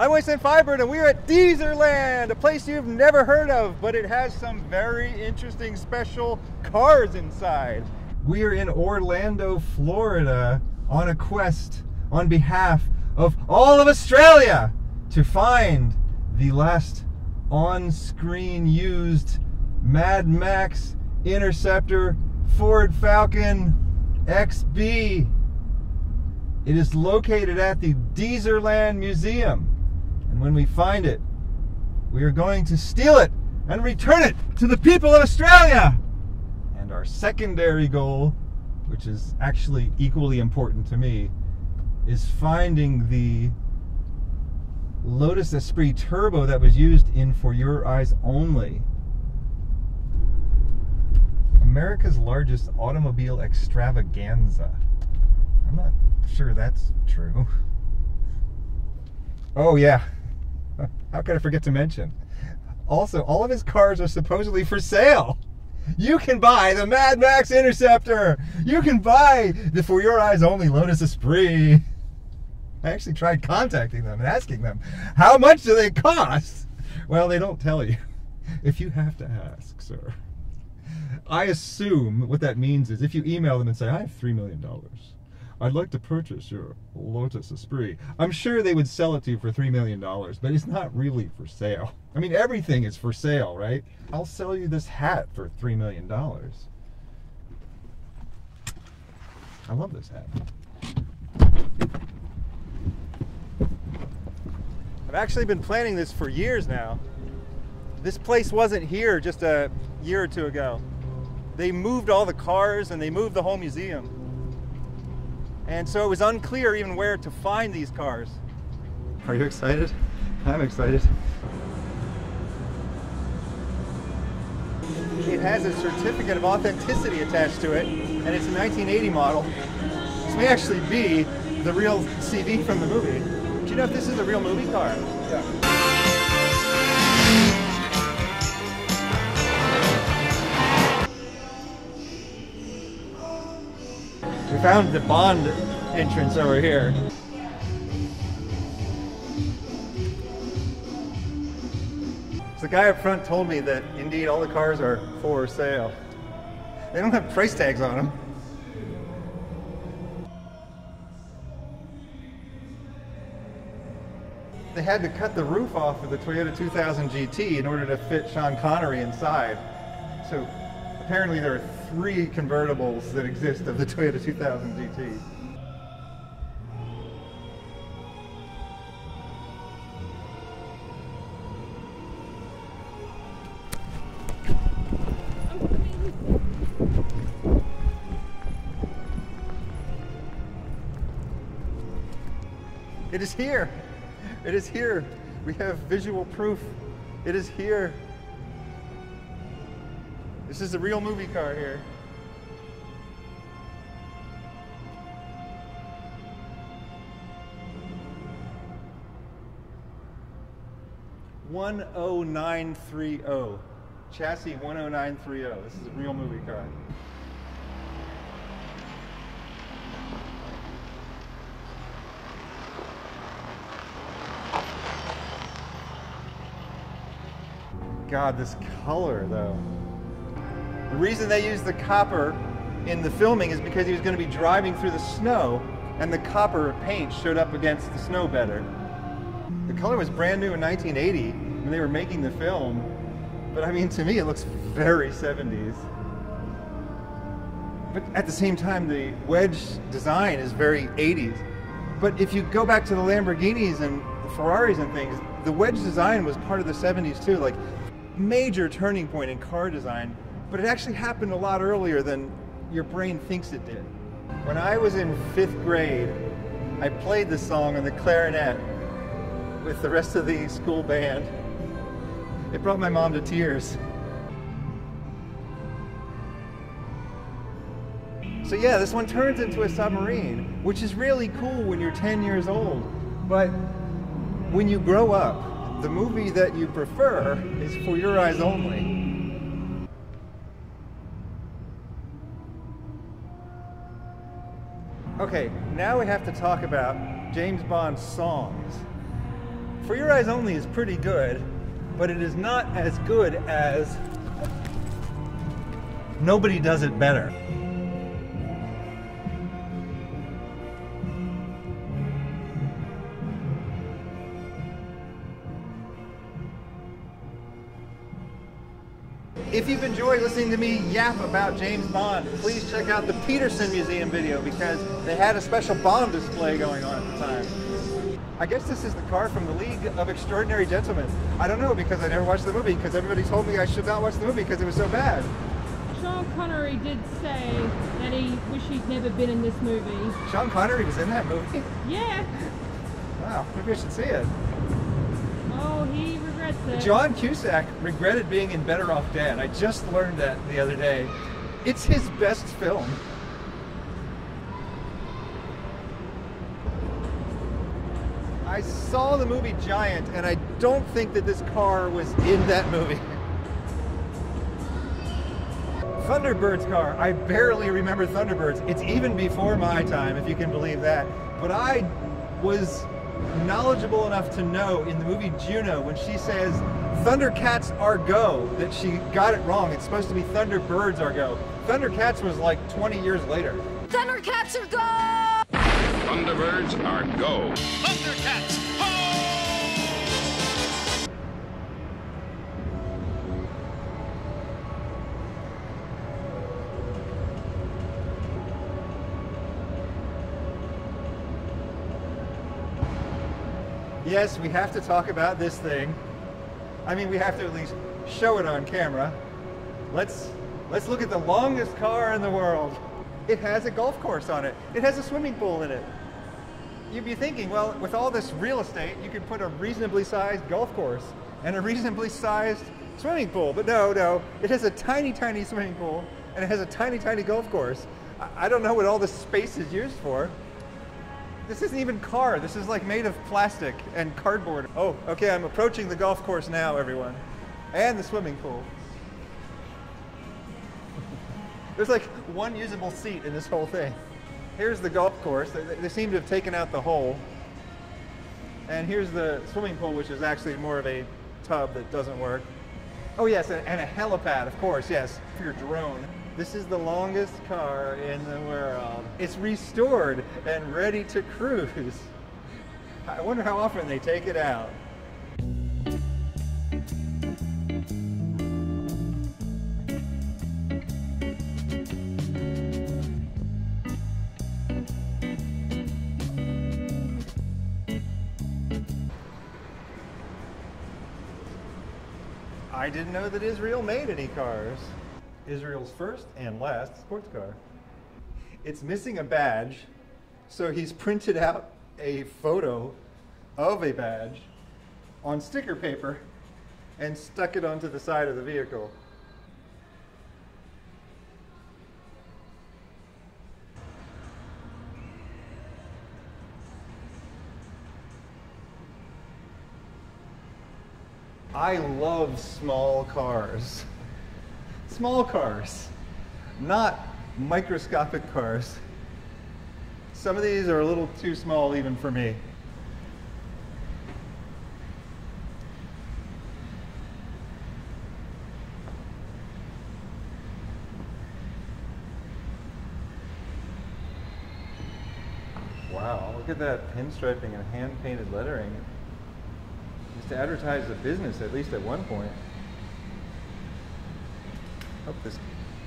I'm Winston Firebird, and we're at Dezerland, a place you've never heard of, but it has some very interesting special cars inside. We're in Orlando, Florida, on a quest on behalf of all of Australia to find the last on screen used Mad Max Interceptor Ford Falcon XB. It is located at the Dezerland Museum. And when we find it, we are going to steal it and return it to the people of Australia. And our secondary goal, which is actually equally important to me, is finding the Lotus Esprit Turbo that was used in For Your Eyes Only. America's largest automobile extravaganza. I'm not sure that's true. Oh, yeah. How could I forget to mention? Also, all of his cars are supposedly for sale. You can buy the Mad Max Interceptor. You can buy the For Your Eyes Only Lotus Esprit. I actually tried contacting them and asking them, how much do they cost? Well, they don't tell you. If you have to ask, sir. I assume what that means is if you email them and say, I have $3 million, I'd like to purchase your Lotus Esprit. I'm sure they would sell it to you for $3 million, but it's not really for sale. I mean, everything is for sale, right? I'll sell you this hat for $3 million. I love this hat. I've actually been planning this for years now. This place wasn't here just a year or two ago. They moved all the cars and they moved the whole museum. And so it was unclear even where to find these cars. Are you excited? I'm excited. It has a certificate of authenticity attached to it, and it's a 1980 model. This may actually be the real CV from the movie. Do you know if this is a real movie car? Yeah. Found the Bond entrance over here. So the guy up front told me that indeed all the cars are for sale. They don't have price tags on them. They had to cut the roof off of the Toyota 2000 GT in order to fit Sean Connery inside. So apparently there are three convertibles that exist of the Toyota 2000 GT. It is here. It is here. We have visual proof. It is here. This is a real movie car here. One oh nine three oh. Chassis 10930. This is a real movie car. God, this color though. The reason they used the copper in the filming is because he was going to be driving through the snow and the copper paint showed up against the snow better. The color was brand new in 1980 when they were making the film, but I mean, to me, it looks very 70s. But at the same time, the wedge design is very 80s. But if you go back to the Lamborghinis and the Ferraris and things, the wedge design was part of the 70s too, like major turning point in car design but it actually happened a lot earlier than your brain thinks it did. When I was in fifth grade, I played the song on the clarinet with the rest of the school band. It brought my mom to tears. So yeah, this one turns into a submarine, which is really cool when you're 10 years old. But when you grow up, the movie that you prefer is For Your Eyes Only. Okay, now we have to talk about James Bond's songs. For Your Eyes Only is pretty good, but it is not as good as Nobody Does It Better. If you've enjoyed listening to me yap about James Bond, please check out the Peterson Museum video because they had a special Bond display going on at the time. I guess this is the car from the League of Extraordinary Gentlemen. I don't know because I never watched the movie because everybody told me I should not watch the movie because it was so bad. Sean Connery did say that he wished he'd never been in this movie. Sean Connery was in that movie? Yeah. Wow, maybe I should see it. John Cusack regretted being in Better Off Dead. I just learned that the other day. It's his best film. I saw the movie Giant, and I don't think that this car was in that movie. Thunderbird's car. I barely remember Thunderbirds. It's even before my time, if you can believe that. But I was knowledgeable enough to know in the movie Juno when she says Thundercats are go that she got it wrong. It's supposed to be Thunderbirds are go. Thundercats was like 20 years later. Thundercats are go! Thunderbirds are go. Thundercats, Yes, we have to talk about this thing. I mean, we have to at least show it on camera. Let's let's look at the longest car in the world. It has a golf course on it. It has a swimming pool in it. You'd be thinking, well, with all this real estate, you could put a reasonably sized golf course and a reasonably sized swimming pool. But no, no, it has a tiny, tiny swimming pool and it has a tiny, tiny golf course. I, I don't know what all this space is used for. This isn't even car. This is like made of plastic and cardboard. Oh, okay, I'm approaching the golf course now, everyone. And the swimming pool. There's like one usable seat in this whole thing. Here's the golf course. They, they seem to have taken out the hole. And here's the swimming pool, which is actually more of a tub that doesn't work. Oh yes, and and a helipad, of course, yes, for your drone. This is the longest car in the world. It's restored and ready to cruise. I wonder how often they take it out. I didn't know that Israel made any cars. Israel's first and last sports car. It's missing a badge, so he's printed out a photo of a badge on sticker paper and stuck it onto the side of the vehicle. I love small cars. Small cars, not microscopic cars. Some of these are a little too small even for me. Wow, look at that pinstriping and hand painted lettering. Used to advertise the business at least at one point. Hope this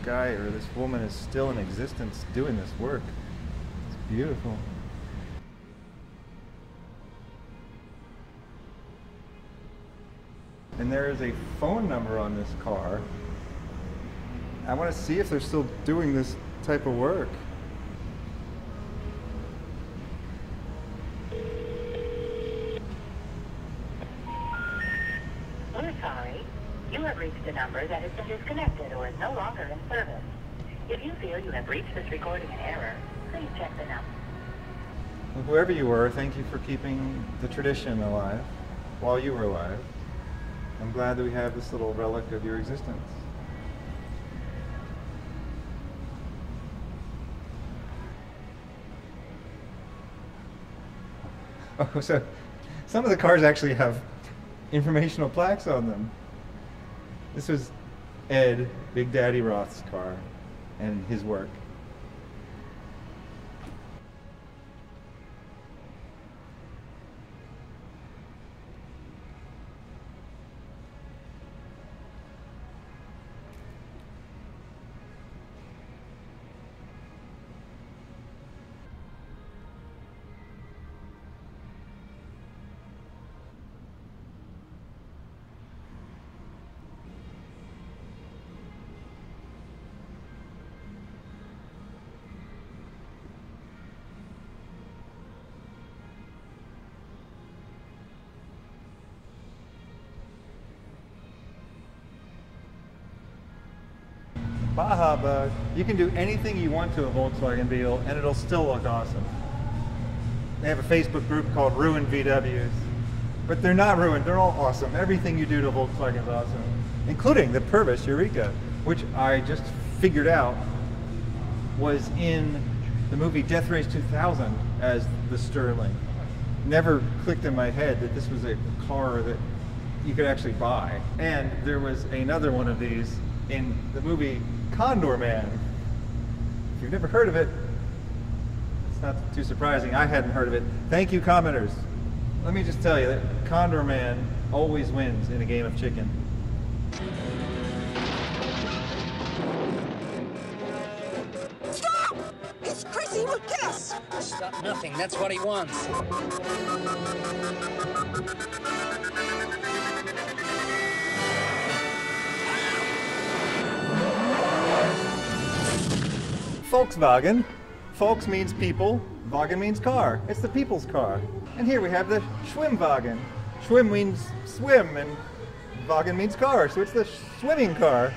guy or this woman is still in existence doing this work. It's beautiful. And there is a phone number on this car. I want to see if they're still doing this type of work. We're sorry. You have reached a number that has been disconnected or is no longer in service. If you feel you have reached this recording in error, please check the number. Whoever you were, thank you for keeping the tradition alive while you were alive. I'm glad that we have this little relic of your existence. Oh, so, Some of the cars actually have informational plaques on them. This was Ed, Big Daddy Roth's car, and his work. Baja Bug, you can do anything you want to a Volkswagen Beetle and it'll still look awesome. They have a Facebook group called Ruined VWs. But they're not ruined, they're all awesome. Everything you do to Volkswagen is awesome. Including the Purvis Eureka, which I just figured out was in the movie Death Race 2000 as the Sterling. Never clicked in my head that this was a car that you could actually buy. And there was another one of these in the movie Condorman. If you've never heard of it, it's not too surprising. I hadn't heard of it. Thank you, commenters. Let me just tell you that Condorman always wins in a game of chicken. Stop! It's Chris, he will kill us! Stop nothing, that's what he wants. Volkswagen. Volks means people, Wagen means car. It's the people's car. And here we have the Schwimmwagen. Schwimm means swim, and Wagen means car, so it's the swimming car.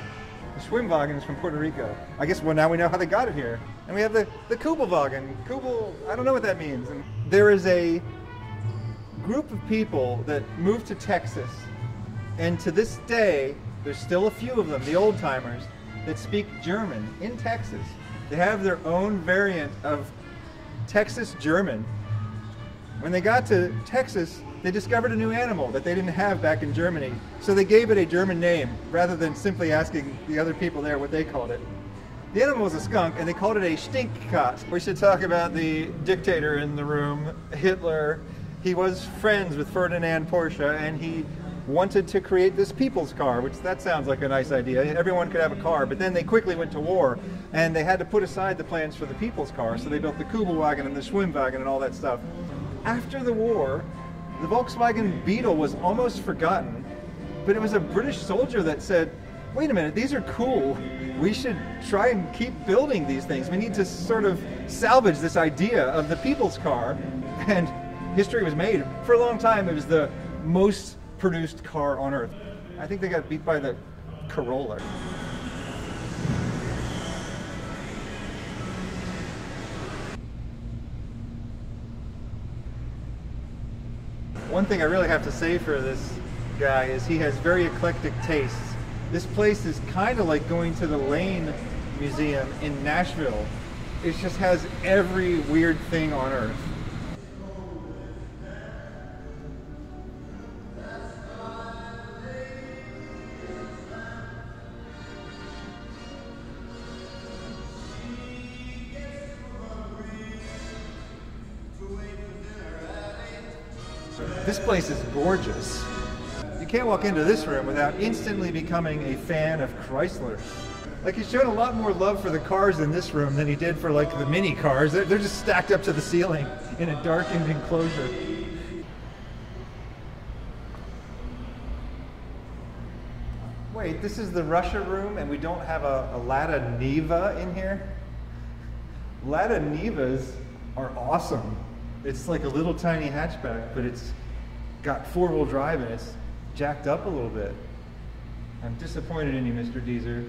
The Schwimmwagen is from Puerto Rico. I guess well now we know how they got it here. And we have the, the Kubelwagen. Kubel, I don't know what that means. And there is a group of people that moved to Texas, and to this day, there's still a few of them, the old timers, that speak German in Texas. They have their own variant of Texas German. When they got to Texas, they discovered a new animal that they didn't have back in Germany. So they gave it a German name rather than simply asking the other people there what they called it. The animal was a skunk and they called it a stinkkat. We should talk about the dictator in the room, Hitler. He was friends with Ferdinand Porsche and he wanted to create this people's car, which that sounds like a nice idea. Everyone could have a car, but then they quickly went to war and they had to put aside the plans for the people's car, so they built the Kubelwagen and the Schwimmwagen and all that stuff. After the war, the Volkswagen Beetle was almost forgotten, but it was a British soldier that said, wait a minute, these are cool. We should try and keep building these things. We need to sort of salvage this idea of the people's car. And history was made. For a long time, it was the most produced car on earth. I think they got beat by the Corolla. One thing I really have to say for this guy is he has very eclectic tastes. This place is kind of like going to the Lane Museum in Nashville. It just has every weird thing on earth. This place is gorgeous. You can't walk into this room without instantly becoming a fan of Chrysler. Like he's shown a lot more love for the cars in this room than he did for like the mini cars. They're, they're just stacked up to the ceiling in a darkened enclosure. Wait, this is the Russia room and we don't have a, a Lada Niva in here? Lada Nivas are awesome. It's like a little tiny hatchback, but it's got four-wheel drive and it's jacked up a little bit. I'm disappointed in you, Mr. Dezer.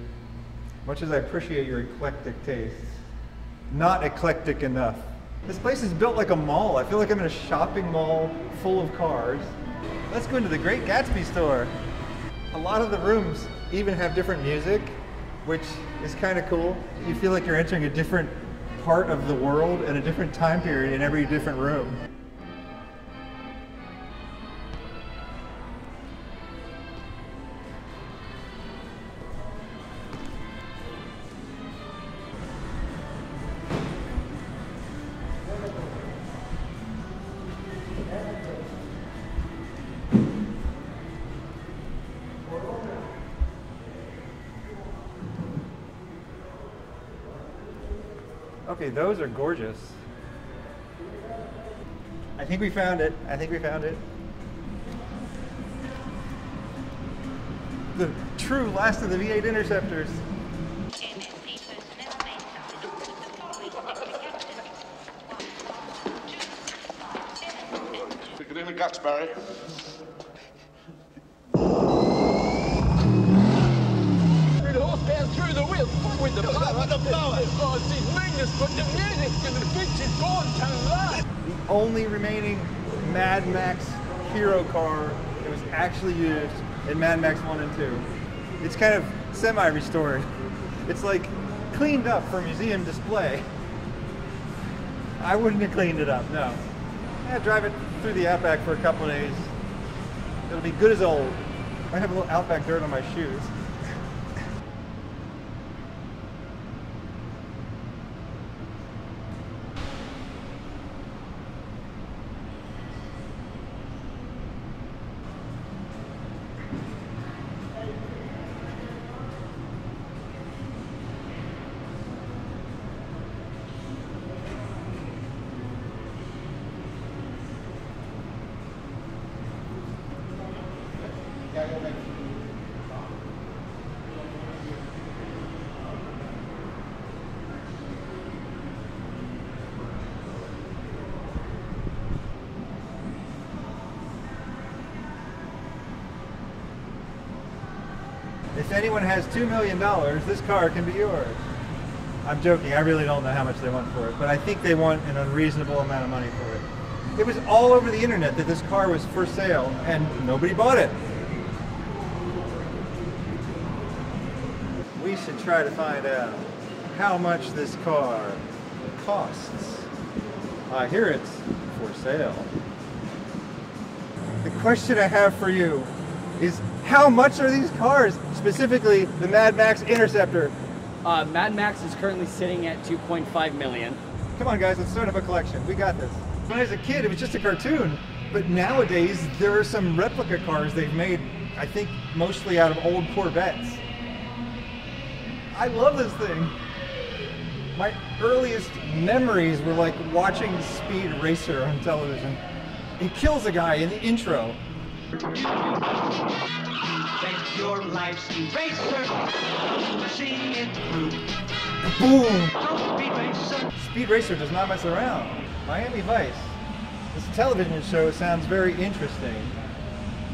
Much as I appreciate your eclectic tastes, not eclectic enough. This place is built like a mall. I feel like I'm in a shopping mall full of cars. Let's go into the Great Gatsby store. A lot of the rooms even have different music, which is kind of cool. You feel like you're entering a different part of the world and a different time period in every different room. Those are gorgeous. I think we found it. I think we found it. The true last of the V8 interceptors. Stick it in the guts, Barry. Through the horse down through the wheel with the blower. With the blower. Oh, it's his meanness, but the music and the bitch is gone too late. The only remaining Mad Max hero car that was actually used in Mad Max 1 and 2. It's kind of semi-restored. It's like cleaned up for museum display. I wouldn't have cleaned it up, no. Yeah, drive it through the Outback for a couple of days. It'll be good as old. I have a little Outback dirt on my shoes. If anyone has $2 million, this car can be yours. I'm joking, I really don't know how much they want for it, but I think they want an unreasonable amount of money for it. It was all over the internet that this car was for sale, and nobody bought it. We should try to find out how much this car costs. I hear it's for sale. The question I have for you is how much are these cars, specifically the Mad Max Interceptor? Uh, Mad Max is currently sitting at 2.5 million. Come on, guys, let's start up a collection. We got this. When I was a kid, it was just a cartoon, but nowadays there are some replica cars they've made, I think mostly out of old Corvettes. I love this thing. My earliest memories were like watching Speed Racer on television. He kills a guy in the intro. Your life's eraser, see it through. Boom! Speed Racer does not mess around. Miami Vice. This television show sounds very interesting.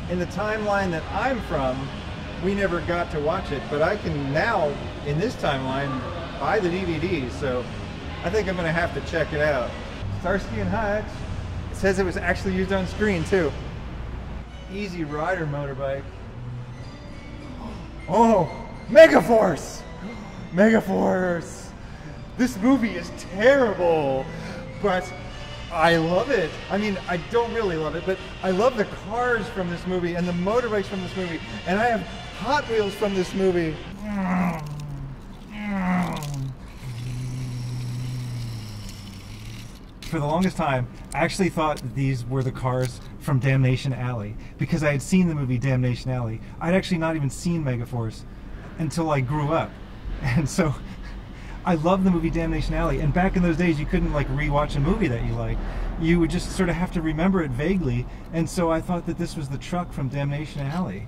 In the timeline that I'm from, we never got to watch it, but I can now, in this timeline, buy the DVDs, so I think I'm to have to check it out. Starsky and Hutch. It says it was actually used on screen, too. Easy Rider motorbike. Oh, Megaforce! Megaforce! This movie is terrible, but I love it. I mean, I don't really love it, but I love the cars from this movie and the motorbikes from this movie, and I have Hot Wheels from this movie. For the longest time, I actually thought that these were the cars from Damnation Alley because I had seen the movie Damnation Alley. I'd actually not even seen Megaforce until I grew up. And so I love the movie Damnation Alley. And back in those days, you couldn't like rewatch a movie that you liked. You would just sort of have to remember it vaguely. And so I thought that this was the truck from Damnation Alley.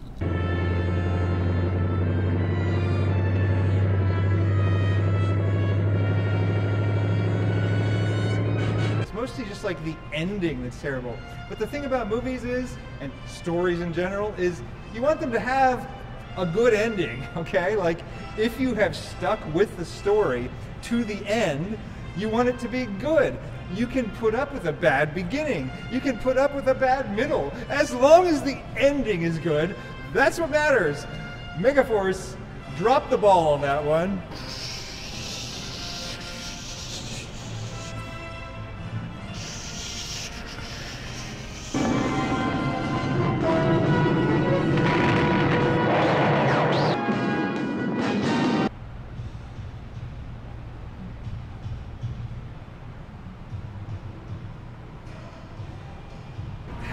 Like the ending that's terrible. But the thing about movies is, and stories in general, is you want them to have a good ending, okay? Like, if you have stuck with the story to the end, you want it to be good. You can put up with a bad beginning. You can put up with a bad middle. As long as the ending is good, that's what matters. Megaforce dropped the ball on that one.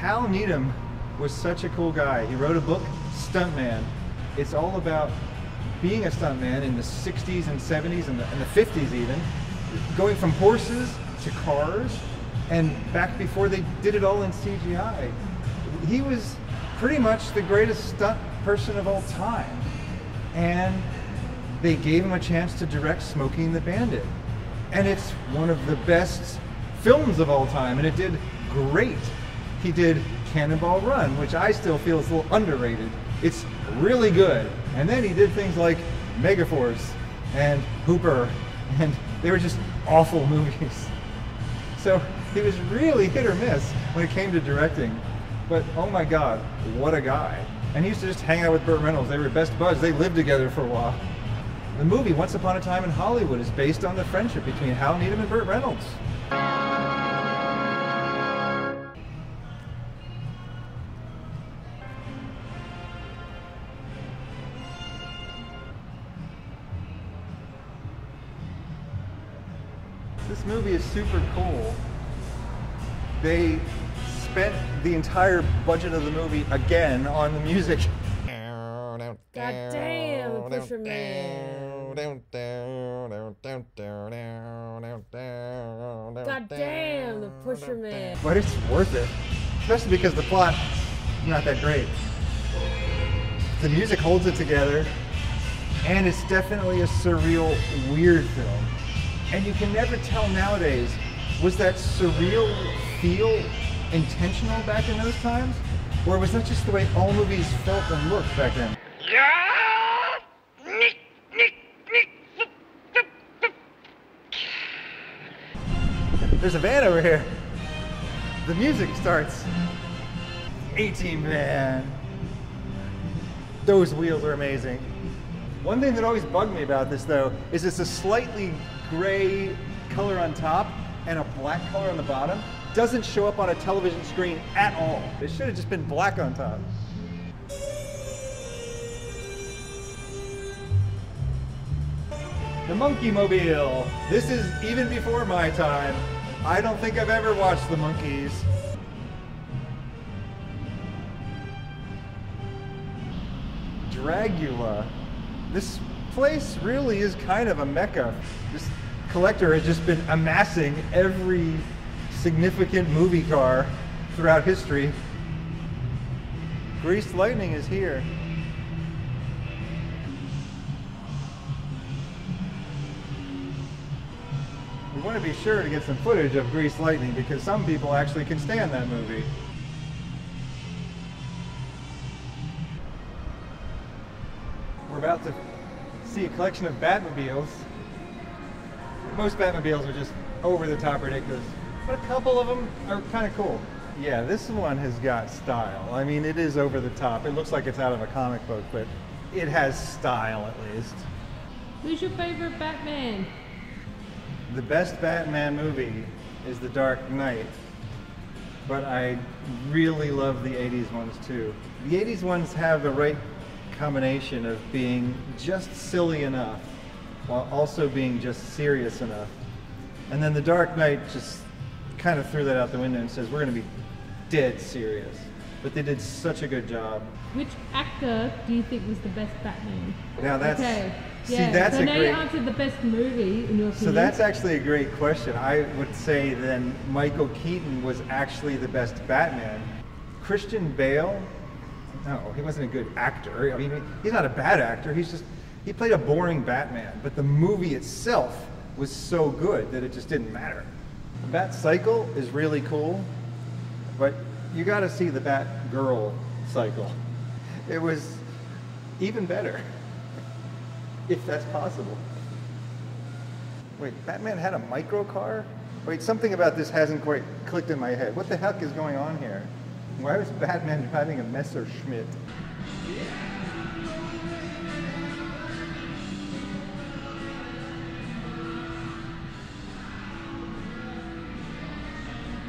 Hal Needham was such a cool guy. He wrote a book, Stuntman. It's all about being a stuntman in the 60s and 70s and the, and the 50s even. going from horses to cars, and back before they did it all in CGI. He was pretty much the greatest stunt person of all time. And they gave him a chance to direct Smokey and the Bandit. And it's one of the best films of all time, and it did great. He did Cannonball Run, which I still feel is a little underrated. It's really good. And then he did things like Megaforce and Hooper, and they were just awful movies. So he was really hit or miss when it came to directing. But oh my God, what a guy. And he used to just hang out with Burt Reynolds. They were best buds. They lived together for a while. The movie Once Upon a Time in Hollywood is based on the friendship between Hal Needham and Burt Reynolds. Movie is super cool. They spent the entire budget of the movie again on the music. God damn, Pusher Man. God damn, the Pusher Man. But it's worth it. Especially because the plot is not that great. The music holds it together, and it's definitely a surreal, weird film. And you can never tell nowadays, was that surreal feel intentional back in those times? Or was that just the way all movies felt and looked back then? There's a van over here. The music starts. A-Team van. Those wheels are amazing. One thing that always bugged me about this though is it's a slightly gray color on top and a black color on the bottom. Doesn't show up on a television screen at all. It should have just been black on top. The Monkeemobile. This is even before my time. I don't think I've ever watched the Monkees. Dragula. This place really is kind of a mecca. This collector has just been amassing every significant movie car throughout history. Greased Lightning is here. We want to be sure to get some footage of Greased Lightning because some people actually can stand that movie. We're about to see a collection of Batmobiles. Most Batmobiles are just over the top ridiculous, but a couple of them are kind of cool. Yeah, this one has got style. I mean, it is over the top. It looks like it's out of a comic book, but it has style at least. Who's your favorite Batman? The best Batman movie is The Dark Knight, but I really love the 80s ones too. The 80s ones have the right combination of being just silly enough while also being just serious enough. And then The Dark Knight just kind of threw that out the window and says, we're going to be dead serious. But they did such a good job. Which actor do you think was the best Batman? Now that's okay. see yeah. that's so a now great you answered the best movie in your opinion. So that's actually a great question. I would say then Michael Keaton was actually the best Batman. Christian Bale, no, he wasn't a good actor. I mean, he's not a bad actor. He's just he played a boring Batman, but the movie itself was so good that it just didn't matter. The Bat Cycle is really cool, but you got to see the Bat Girl cycle. It was even better, if that's possible. Wait, Batman had a micro car? Wait, something about this hasn't quite clicked in my head. What the heck is going on here? Why was Batman driving a Messerschmitt?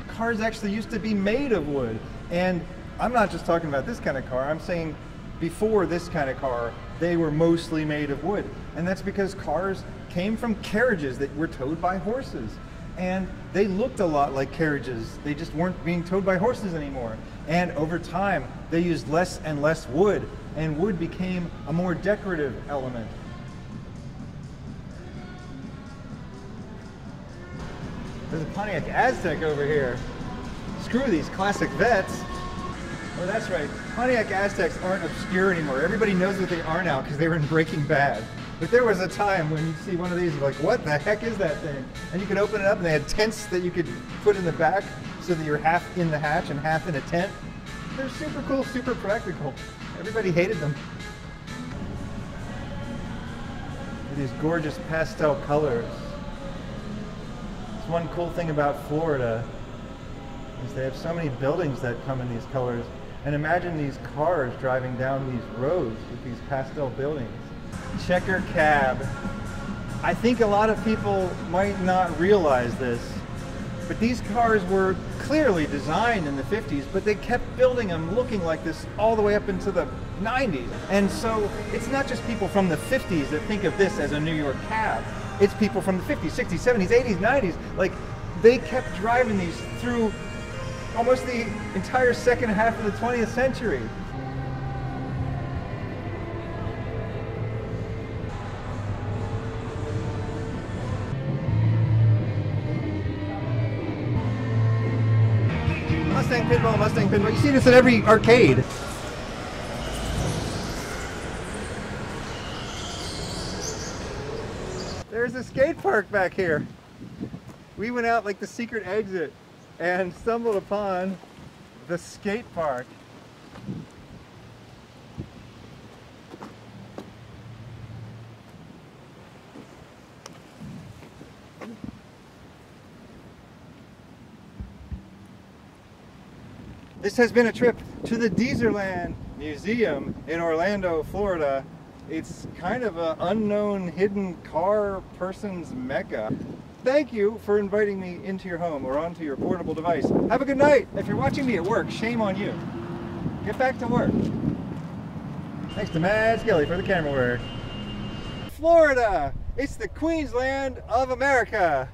Cars actually used to be made of wood. And I'm not just talking about this kind of car, I'm saying before this kind of car, they were mostly made of wood. And that's because cars came from carriages that were towed by horses. And they looked a lot like carriages. They just weren't being towed by horses anymore. And over time, they used less and less wood, and wood became a more decorative element. There's a Pontiac Aztek over here. Screw these classic vets. Oh, that's right. Pontiac Azteks aren't obscure anymore. Everybody knows what they are now because they were in Breaking Bad. But there was a time when you'd see one of these, you're like, what the heck is that thing? And you could open it up and they had tents that you could put in the back so that you're half in the hatch and half in a tent. They're super cool, super practical. Everybody hated them. These gorgeous pastel colors. It's one cool thing about Florida is they have so many buildings that come in these colors. And imagine these cars driving down these roads with these pastel buildings. Checker cab. I think a lot of people might not realize this, but these cars were clearly designed in the 50s, but they kept building them looking like this all the way up into the 90s. And so it's not just people from the 50s that think of this as a New York cab. It's people from the 50s, 60s, 70s, 80s, 90s. Like they kept driving these through almost the entire second half of the 20th century. This at every arcade. There's a skate park back here. We went out like the secret exit and stumbled upon the skate park. This has been a trip to the Dezerland Museum in Orlando, Florida. It's kind of an unknown hidden car person's mecca. Thank you for inviting me into your home or onto your portable device. Have a good night. If you're watching me at work, shame on you. Get back to work. Thanks to Matt Skelly for the camera work. Florida! It's the Queensland of America!